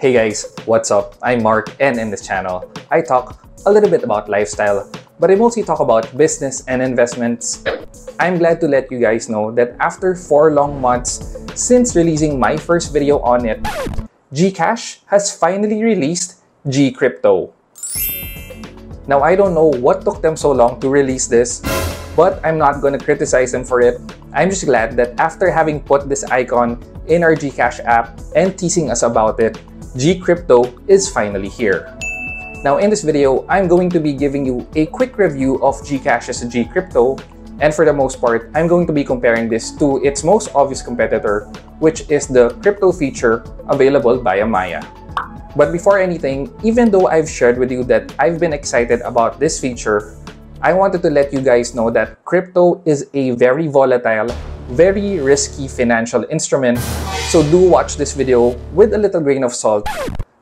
Hey guys, what's up? I'm Mark and in this channel, I talk a little bit about lifestyle, but I mostly talk about business and investments. I'm glad to let you guys know that after 4 long months since releasing my first video on it, Gcash has finally released GCrypto. Now I don't know what took them so long to release this, but I'm not gonna criticize them for it. I'm just glad that after having put this icon in our Gcash app and teasing us about it, GCrypto is finally here. Now in this video, I'm going to be giving you a quick review of Gcash's GCrypto and for the most part, I'm going to be comparing this to its most obvious competitor, which is the crypto feature available via Maya. But before anything, even though I've shared with you that I've been excited about this feature, I wanted to let you guys know that crypto is a very volatile very risky financial instrument. So do watch this video with a little grain of salt.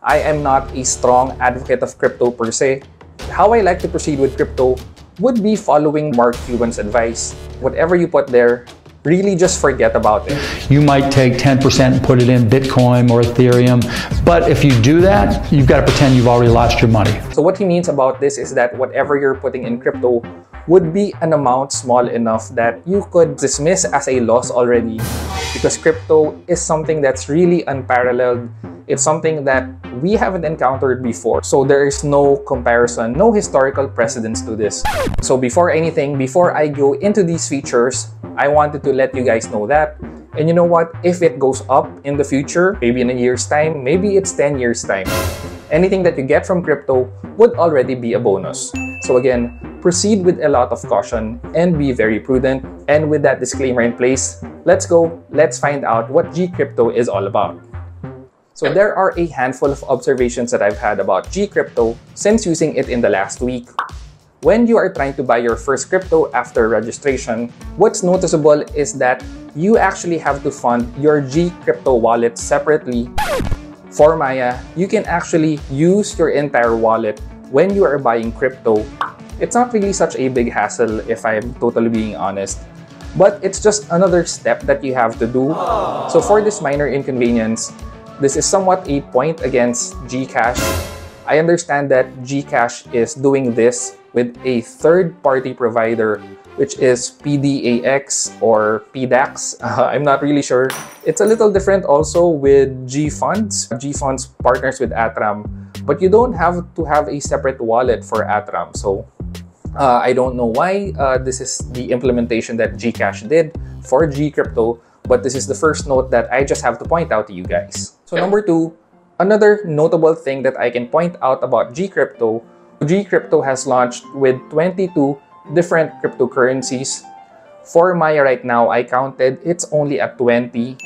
I am not a strong advocate of crypto per se. How I like to proceed with crypto would be following Mark Cuban's advice. Whatever you put there, really just forget about it. You might take 10% and put it in Bitcoin or Ethereum, but if you do that, you've got to pretend you've already lost your money. So what he means about this is that whatever you're putting in crypto would be an amount small enough that you could dismiss as a loss already because crypto is something that's really unparalleled. It's something that we haven't encountered before. So there is no comparison, no historical precedence to this. So before anything, before I go into these features, I wanted to let you guys know that. And you know what? If it goes up in the future, maybe in a year's time, maybe it's 10 years time, anything that you get from crypto would already be a bonus. So again, proceed with a lot of caution and be very prudent. And with that disclaimer in place, let's go, let's find out what G Crypto is all about. So there are a handful of observations that I've had about G Crypto since using it in the last week. When you are trying to buy your first crypto after registration, what's noticeable is that you actually have to fund your G Crypto wallet separately. For Maya, you can actually use your entire wallet when you are buying crypto it's not really such a big hassle if I'm totally being honest. But it's just another step that you have to do. So for this minor inconvenience, this is somewhat a point against Gcash. I understand that Gcash is doing this with a third-party provider, which is PDAX or PDAX. Uh, I'm not really sure. It's a little different also with GFunds. GFunds partners with Atram, but you don't have to have a separate wallet for Atram. So uh, I don't know why uh, this is the implementation that Gcash did for GCrypto, but this is the first note that I just have to point out to you guys. So number two, another notable thing that I can point out about GCrypto, GCrypto has launched with 22 different cryptocurrencies. For Maya right now, I counted, it's only at 20.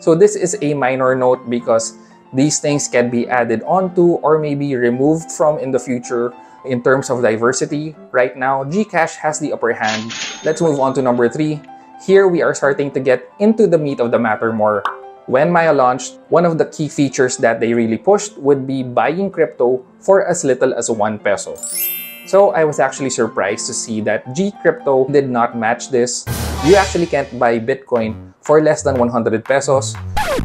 So this is a minor note because these things can be added onto or maybe removed from in the future in terms of diversity, right now, Gcash has the upper hand. Let's move on to number three. Here we are starting to get into the meat of the matter more. When Maya launched, one of the key features that they really pushed would be buying crypto for as little as 1 peso. So I was actually surprised to see that GCrypto did not match this. You actually can't buy Bitcoin for less than 100 pesos.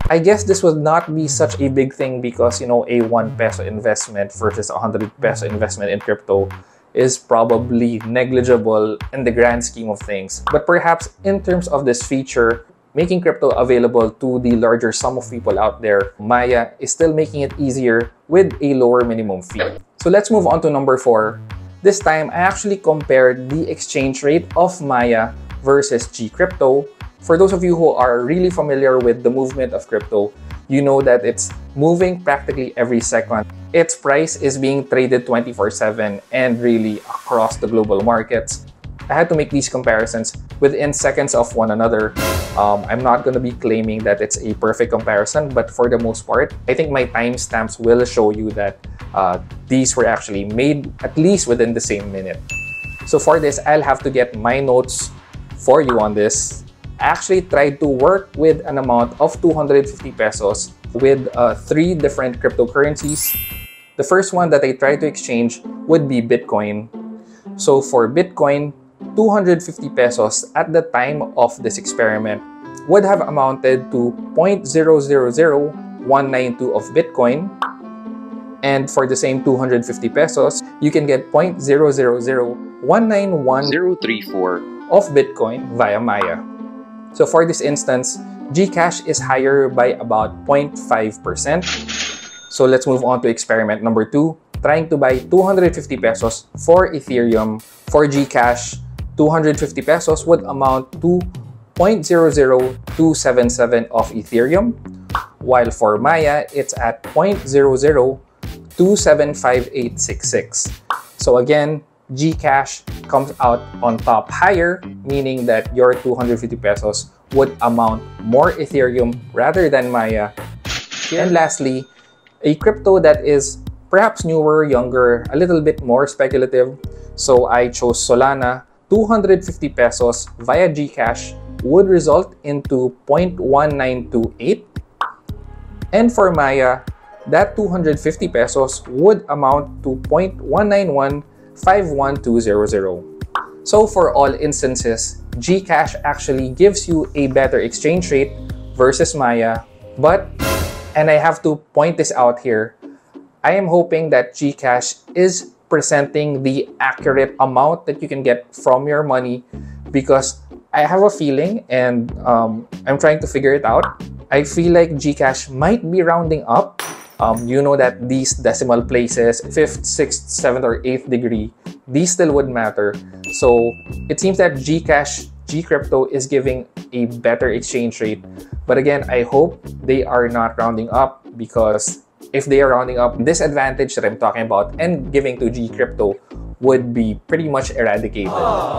I guess this would not be such a big thing because, you know, a 1 peso investment versus a 100 peso investment in crypto is probably negligible in the grand scheme of things. But perhaps in terms of this feature, making crypto available to the larger sum of people out there, Maya is still making it easier with a lower minimum fee. So let's move on to number four. This time, I actually compared the exchange rate of Maya versus GCrypto for those of you who are really familiar with the movement of crypto, you know that it's moving practically every second. Its price is being traded 24-7 and really across the global markets. I had to make these comparisons within seconds of one another. Um, I'm not going to be claiming that it's a perfect comparison, but for the most part, I think my timestamps will show you that uh, these were actually made at least within the same minute. So for this, I'll have to get my notes for you on this actually tried to work with an amount of 250 pesos with uh, three different cryptocurrencies. The first one that I tried to exchange would be Bitcoin. So for Bitcoin, 250 pesos at the time of this experiment would have amounted to 0.0001 0.192 of Bitcoin. And for the same 250 pesos, you can get 0.000191034 of Bitcoin via Maya. So for this instance, Gcash is higher by about 0.5%. So let's move on to experiment number two, trying to buy 250 pesos for Ethereum. For Gcash, 250 pesos would amount to 0.00277 of Ethereum, while for Maya, it's at 0.002758666. So again, Gcash comes out on top higher, meaning that your 250 pesos would amount more Ethereum rather than Maya. And lastly, a crypto that is perhaps newer, younger, a little bit more speculative. So I chose Solana. 250 pesos via Gcash would result into 0.1928. And for Maya, that 250 pesos would amount to 0.1915120. So for all instances, Gcash actually gives you a better exchange rate versus Maya. But, and I have to point this out here, I am hoping that Gcash is presenting the accurate amount that you can get from your money because I have a feeling and um, I'm trying to figure it out. I feel like Gcash might be rounding up. Um, you know that these decimal places, 5th, 6th, 7th, or 8th degree, these still would matter. So it seems that Gcash, Gcrypto is giving a better exchange rate. But again, I hope they are not rounding up because if they are rounding up, this advantage that I'm talking about and giving to Gcrypto would be pretty much eradicated.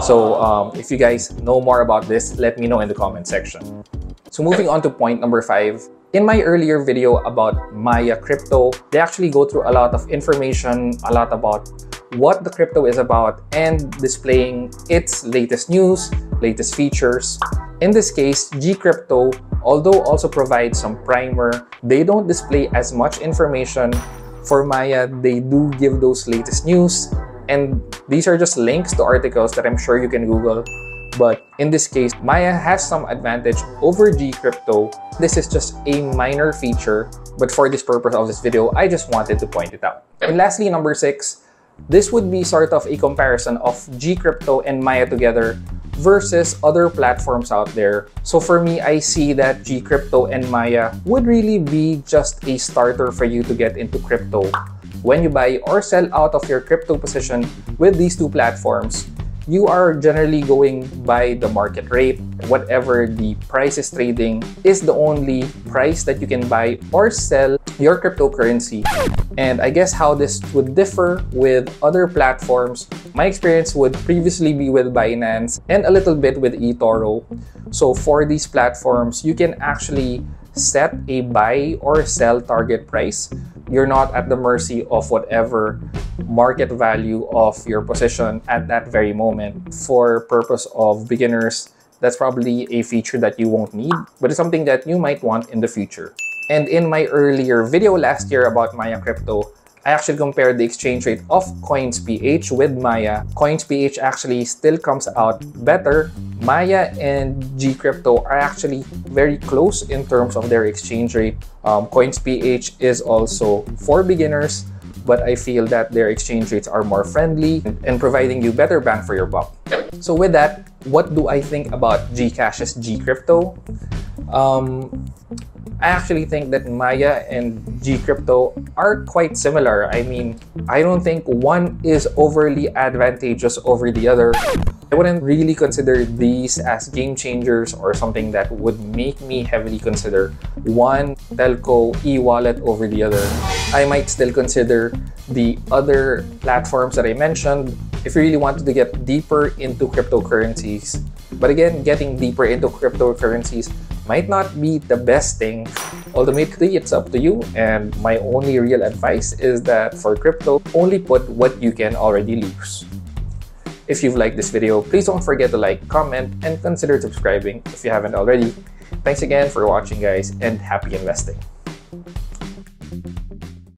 So um, if you guys know more about this, let me know in the comment section. So moving on to point number five. In my earlier video about Maya Crypto, they actually go through a lot of information, a lot about what the crypto is about and displaying its latest news, latest features. In this case, Gcrypto, although also provides some primer, they don't display as much information. For Maya, they do give those latest news, and these are just links to articles that I'm sure you can Google. But in this case, Maya has some advantage over Gcrypto. This is just a minor feature, but for this purpose of this video, I just wanted to point it out. And lastly, number six, this would be sort of a comparison of Gcrypto and Maya together versus other platforms out there. So for me, I see that Gcrypto and Maya would really be just a starter for you to get into crypto. When you buy or sell out of your crypto position with these two platforms, you are generally going by the market rate. Whatever the price is trading is the only price that you can buy or sell your cryptocurrency. And I guess how this would differ with other platforms, my experience would previously be with Binance and a little bit with eToro. So for these platforms, you can actually set a buy or sell target price you're not at the mercy of whatever market value of your position at that very moment. For purpose of beginners, that's probably a feature that you won't need, but it's something that you might want in the future. And in my earlier video last year about Maya Crypto, I actually compared the exchange rate of CoinsPH with Maya. CoinsPH actually still comes out better. Maya and Gcrypto are actually very close in terms of their exchange rate. Um, CoinsPH is also for beginners, but I feel that their exchange rates are more friendly and providing you better bang for your buck. So with that, what do I think about Gcash's Gcrypto? Um, I actually think that Maya and Gcrypto are quite similar. I mean, I don't think one is overly advantageous over the other. I wouldn't really consider these as game changers or something that would make me heavily consider one telco e-wallet over the other. I might still consider the other platforms that I mentioned if you really wanted to get deeper into cryptocurrencies. But again, getting deeper into cryptocurrencies might not be the best thing. Ultimately, it's up to you. And my only real advice is that for crypto, only put what you can already lose. If you've liked this video, please don't forget to like, comment, and consider subscribing if you haven't already. Thanks again for watching guys and happy investing.